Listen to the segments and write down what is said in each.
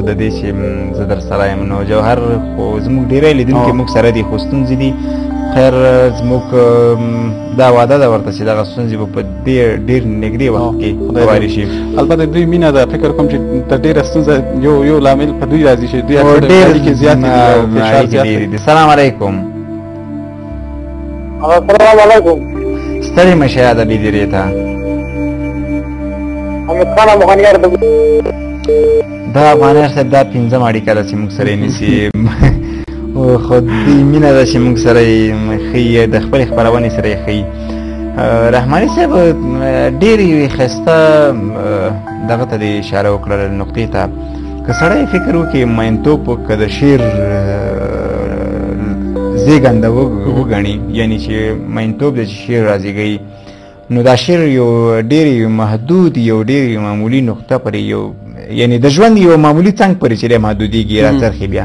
خو د دې چې زه در سره یم نو جوهر خو زموږ ډېری لیدونکي موږ سره دي خو ستونزې دي خیر زموږ دا وعده ده ورته چې دغه ستونزې به په دې ډېر نږدې وخت کې واري شي البته دوی مینه ده فکر کوم چې تر ډېره ستونزه یو یو لامل په دوی راځي چې دوی اړیکې زیاتې دي او فشار زیات دی سلام علیکم السلام علیکم ستړي مشه یاد بي دي ریتا امید خان افغانیار دا افغانیار صاحب دا پنځم اړیکه ده چې موږ سره نیسي او خو دې مینه ده چې موږ سره ښي د خپل خبرونې سره ښي رحماني صاحب ډېر یو خسته دغه ته اشاره وکړه نقطې ته که سړی فکر وکړي مینتوب که د شعر زیږنده وګڼي یعنی چې مینتوب د شعر راځيږي نو دا شعر یو ډېر یو محدود یو ډېر یو معمولی نقطه پر یو یعنی د ژوند یو معمولی څنګ پر چې محدودیږي راڅرخي بیا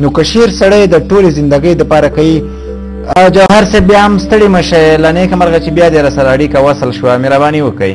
نو که شعر سړی د ټولې زندګۍ د پاره کوي جوهر صاحب بیا هم ستړي مشه لنې کمرغه چې بیا دې را سره اړیکه وصل شوه مهرباني وکړئ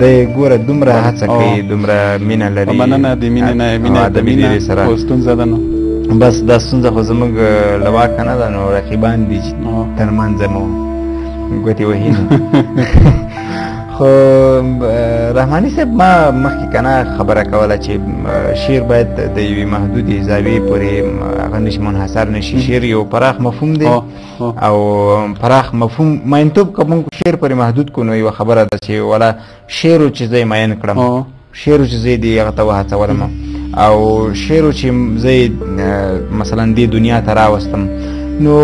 د ګوره دومره هڅه کوي دومره مینه لري مننه د مینې نه مینه د مینې سره خو ستونزه ده نو بس دا ستونزه خو زموږ له واکه نه ده نو رقیبان دي چې تر منځه مو ګوتې وهي خو رحماني صاحب ما مخکې کنه خبره کوله چې شعر باید د یوې محدودې زاویې پورې هغه نشي منحصر نشي شعر یو پراخ مفهوم دی او پراخ مفهوم مینتوب که مونږ شعر پرې محدود کو نو یوه خبره ده چې ولا شعر چې زه مین کړم شعر چې زه دې هغه ته وهڅولم او شعر چې زه مثلا دې دنیا ته راوستم نو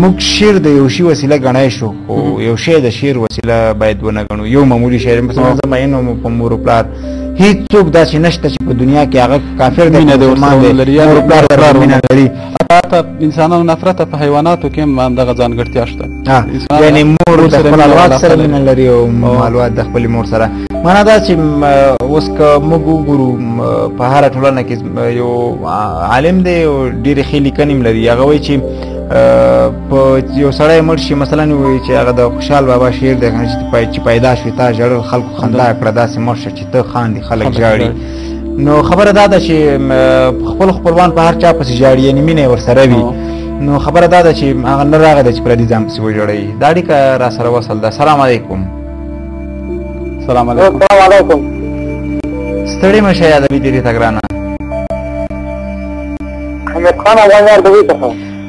موږ شعر د یو شی وسیله غنای شو خو یو شی د شعر وسیله باید ونه غنو یو معمولی شعر مثلا زما اینو په مور پلار هیڅ څوک داسې نشته چې په دنیا کې هغه کافر دی مینه د ورسره لري یا پلار پلار مینه لري حتی انسانانو نه پرته په حیواناتو کې هم دغه ځانګړتیا شته یعنی مور د خپل اولاد سره مینه لري او اولاد د خپل مور سره معنا دا چې اوس که موږ وګورو په هر ټولنه کې یو عالم دی او ډېرې ښې لیکنې هم لري هغه وایي چې په یو سړی مړ شي مثلا وایي چې هغه د خوشحال بابا شعر دی چې پیدا شوې تا ژړل خلکو خندا کړه داسې مړ شه چې ته خاندې خلک ژاړي نو خبره دا ده چې خپل خپلوان په هر چا پسې جاړي یعنی مینه ورسره وي نو خبره دا ده چې هغه نه راغی د چې پردي ځان پسې وجوړوي دا اړیکه را سره وصل ده سلام علیکم سلام علیکم سلام علیکم ستړي مشه یاد بي دې تګرانه امیر خان افغان یار دوی ته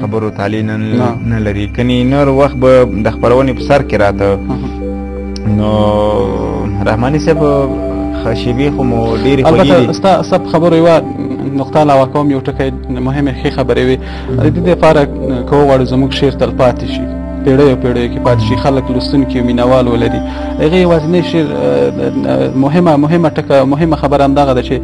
خبرو تالی نه نه لري کني نور وخت به د خبرونې په سر کې راته نو رحماني صاحب خشبي خو مو ډېرې خوږې دي البته ستا سب خبرو یوه نقطه علاوه کوم یو ټکی مهمې ښې خبرې وي د دې لپاره که وغواړو زموږ شعر تلپاتې شي پیړیو پیړیو کې پاتې شي خلک لوستونکي او مینوال ولري هغې یوازینی شعر مهمه مهمه ټکه مهمه خبره همدغه ده چې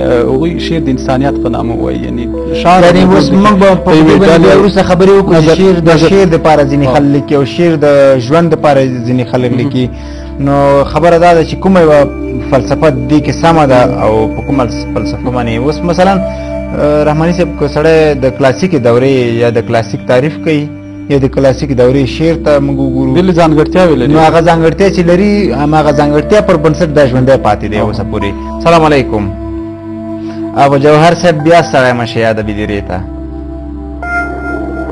هغوی شعر د انسانیت په نامه وایي یعنی شعر یعنی اوس موږ به په دې باندې وروسته خبرې وکړو چې شعر د شعر د پاره ځینې خلک لیکي او شعر د ژوند د پاره ځینې خلک لیکي نو خبره دا ده چې کومه یوه فلسفه دې کې سمه ده او په کومه فلسفه باندې اوس مثلا رحماني صاحب که سړی د کلاسیکې دورې یا د کلاسیک تعریف کوي یا د کلاسیک دورې شعر ته موږ وګورو بل ځانګړتیاوې لري نو هغه ځانګړتیا چې لري هغه ځانګړتیا پر بنسټ دا ژوندی پاتې دی اوسه پورې سلام علیکم ابو جوهر صاحب بیا سړی مشه یاد بلیرې ته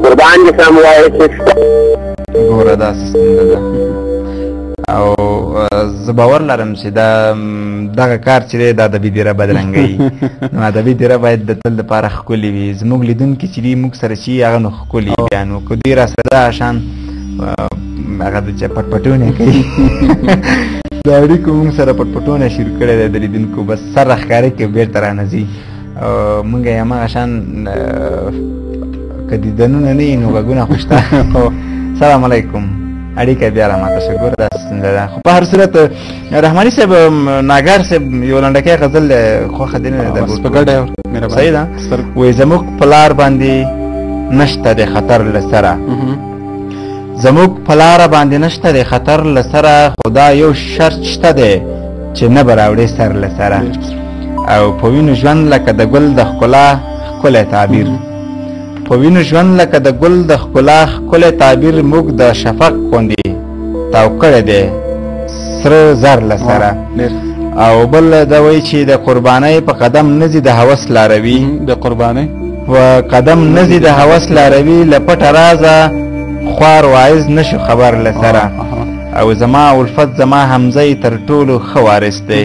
قربان دې سم وایې ګوره دا سیستم ده او زه باور لرم چې دا دغه کار چې دی د ادبي دیره بدرنګوي نو ادبي دیره باید د تل دپاره ښکلې وي زموږ لیدونکي چې دي موږ سره چې هغه نو کلی بیان وکړو دوی را سره دا شان هغه د چا پټپټونه کوي د اړیکو موږ سره پټپټونه شروع کړی دی د لیدونکو بس سر راښکاره کوي بېرته رانه ځي موږ یې هماغه شان که دیدنونه نه وي نو غږونه خو شته سلام علیکم اړیکه بیا راماته شوه ګوره دا ستونزه ده خو په هر صورت رحمانی صاحب ناګر صاحب یو لنډکی غزل خو خدینه د ګوټ په ګډه مهرباني صحیح ده وې زموږ پلار باندې نشته د خطر لسره زموږ پلار باندې نشته د خطر لسره خدا یو شرط شته دی چې نه براوړې سر لسره او په وینو ژوند لکه د ګل د ښکلا ښکلی تعبیر په وینو ژوند لکه د ګل د ښکلا ښکلی تعبیر موږ د شفق غوندې تاو کړی دی سره زر له سره او بل دا وایي چې د قربانۍ په قدم نه ځي د هوس لاروي د قربانۍ په قدم نه ځي د هوس لاروي له پټه رازه خوار واعظ نشو خبر له سره او زما الفت زما حمزه تر ټولو ښه وارث دی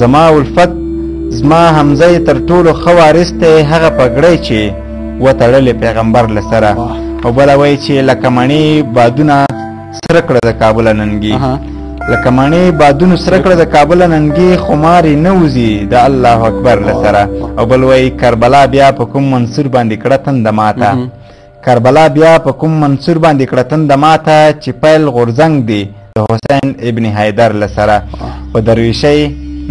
زما الفت زما حمزه یې تر ټولو ښه وارث دی هغه پګړی چې وتړلې پیغمبر له سره او بله وایي چې لکه مڼې بادونه سره کړه د کابله ننګي لکه مڼې بادونو سره کړه د کابله ننګي خمارې نه وځي د الله اکبر له سره او بل وایي کربلا بیا په کوم منصور باندې کړه تنده ماته کربلا بیا په کوم منصور باندې کړه تند ماته چې پیل غورځنګ دی د حسین ابن حیدر له سره په درویشۍ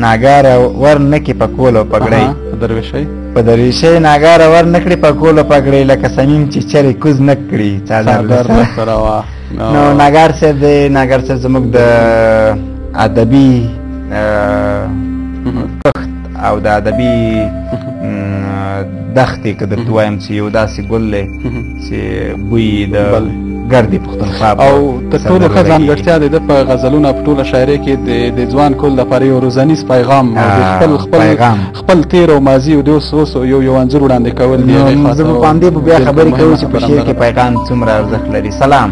ناګاره ور نکې په کولو پګړی په درویشۍ په درویشۍ ناګاره ور نکړې په کولو پګړی لکه صمیم چې چرې کوز نه کړي څادر له سره نو ناګار صاحب دی ناګار صاحب زموږ د ادبي کښت او د ادبي دښتې که درته وایم چې یو داسې ګل دی چې بوی د ګردې پښتونخوا او تر ټولو ښه ځانګړتیا د ده په غزلونه په ټوله شاعرۍ کې د ځوان کول لپاره یو روزنیز پیغام خپل خپل خپل تیر او ماضي او د اوس اوس یو یو انځور وړاندې کول دی زه په باندې بیا خبرې کوو چې په شعر کې پیغام څومره ارزښت لري سلام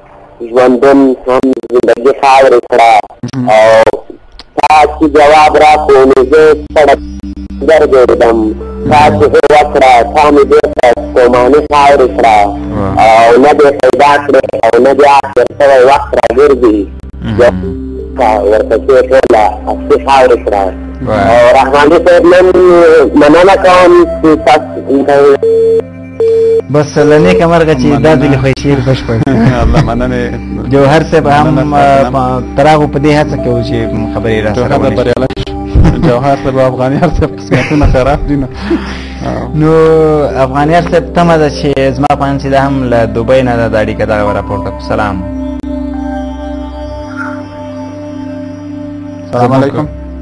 ژوندون هم زندګي خاورې کړه او تا چې جواب راکړو نو زه سړک ګرځېدم تا چې هو وکړه تا مې بېرته ستوماني خاورې کړه او نه دې پیدا کړې او نه دې اخر سوی وخت راګرځي ورپسې ټوله هستي خاورې کړه او رحماني صاحب نن مننه کوم چې تاسو بس لنې کمرګه چې دا دلی خو شعر بشپړ الله مننه جوهر صاحب هم تراغو په دې هڅه کوي چې خبرې را سره ونه بریاله جوهر صاحب افغاني هر څه قسمتونه خراب دي نو نو افغاني هر څه تمه ده چې زما په انسي دا هم له دوبۍ نه د اړیکه دا راپورته سلام السلام علیکم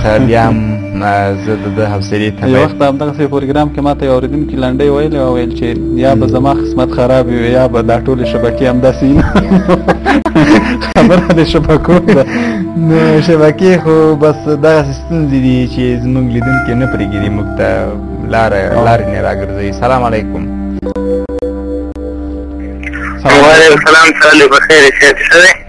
خو بیا هم زه د ده حوصلې ته یو وخت همدغسې پروګرام کې ما ته یو اورېدونکي لنډۍ ویلې وه ویل چې یا به زما قسمت خراب وي یا به دا ټولې شبکې همداسې وي خبره د شبکو ده نو شبکې خو بس دغسې ستونزې دي چې زموږ لیدونکي نه پرېږدي موږ ته لاره لارې نه راګرځوي سلام علیکم وعلیکم السلام سهار بخیر شیخ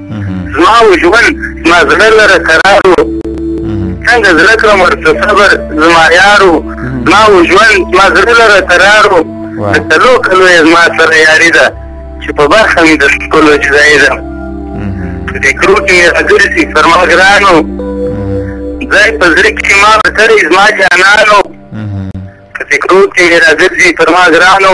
زما و ژوند زما زړه لره قرار و څنګه زړه کړم ورته صبر زما یار و زما و ژوند زما زړه لره قرار و د څلو کلو یې زما سره یاري ده چې په برخه مې د ښکلو جدایي ده په فکرو کې مې راګرځي پر ما ګرانو ځای په زړه کې ما ورکړی زما جانانو په فکرو کې مې راګرځي پر ما ګرانو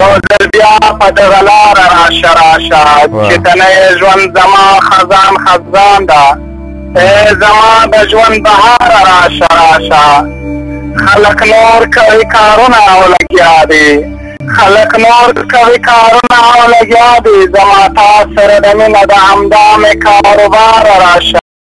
یو ځل بیا په دغه لار راشه راشه چې تنه ژوند زما خزان خزان ده ای زما د ژوند بهار راشه راشه خلق نور کوي کارونه او لګیا دي خلق نور کوي کارونه او لګیا دي زما تا سره د مینه د همدا مې کاروبار راشه